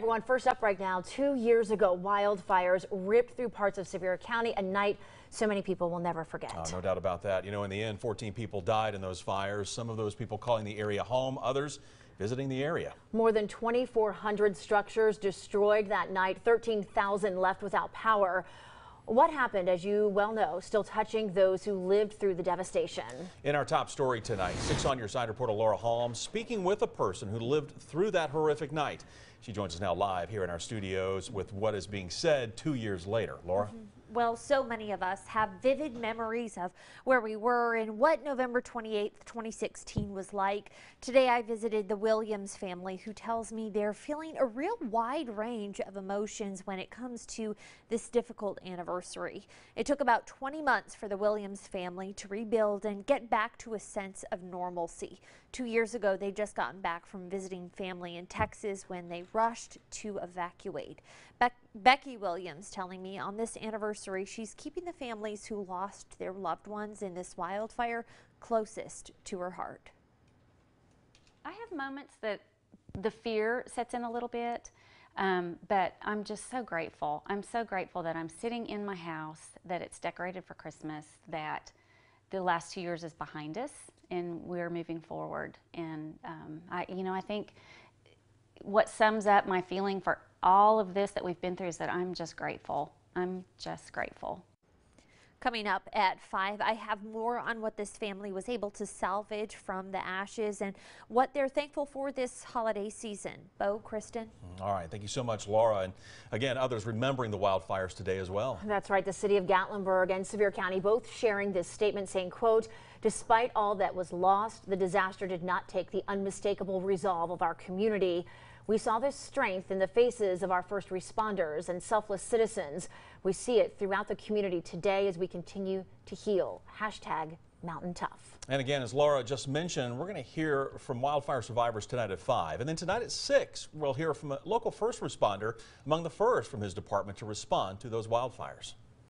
Everyone, first up right now, two years ago, wildfires ripped through parts of Sevier County, a night so many people will never forget. Uh, no doubt about that. You know, in the end, 14 people died in those fires. Some of those people calling the area home, others visiting the area. More than 2,400 structures destroyed that night, 13,000 left without power. What happened, as you well know, still touching those who lived through the devastation. In our top story tonight, 6 on your side reporter Laura Holmes speaking with a person who lived through that horrific night. She joins us now live here in our studios with what is being said two years later. Laura? Mm -hmm well, so many of us have vivid memories of where we were and what November 28th, 2016 was like. Today I visited the Williams family who tells me they're feeling a real wide range of emotions when it comes to this difficult anniversary. It took about 20 months for the Williams family to rebuild and get back to a sense of normalcy. Two years ago, they just gotten back from visiting family in Texas when they rushed to evacuate. Be Becky Williams telling me on this anniversary anniversary, she's keeping the families who lost their loved ones in this wildfire closest to her heart. I have moments that the fear sets in a little bit, um, but I'm just so grateful. I'm so grateful that I'm sitting in my house, that it's decorated for Christmas, that the last two years is behind us, and we're moving forward. And um, I, you know, I think what sums up my feeling for all of this that we've been through is that I'm just grateful. I'm just grateful. Coming up at 5, I have more on what this family was able to salvage from the ashes and what they're thankful for this holiday season. Bo, Kristen? Mm, all right. Thank you so much, Laura. And again, others remembering the wildfires today as well. That's right. The city of Gatlinburg and Sevier County both sharing this statement saying, quote, despite all that was lost, the disaster did not take the unmistakable resolve of our community. We saw this strength in the faces of our first responders and selfless citizens. We see it throughout the community today as we continue to heal. Hashtag Mountain Tough. And again, as Laura just mentioned, we're going to hear from wildfire survivors tonight at 5. And then tonight at 6, we'll hear from a local first responder among the first from his department to respond to those wildfires.